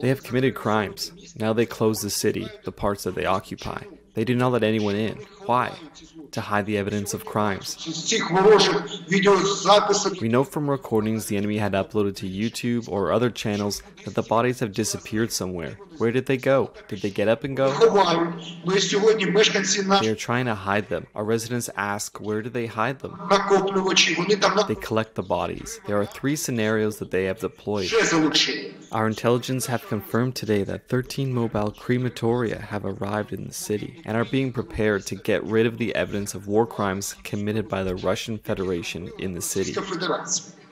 They have committed crimes. Now they close the city, the parts that they occupy. They did not let anyone in. Why? To hide the evidence of crimes. We know from recordings the enemy had uploaded to YouTube or other channels that the bodies have disappeared somewhere. Where did they go? Did they get up and go? They are trying to hide them. Our residents ask, where do they hide them? They collect the bodies. There are three scenarios that they have deployed. Our intelligence have confirmed today that 13 mobile crematoria have arrived in the city and are being prepared to get rid of the evidence of war crimes committed by the Russian Federation in the city.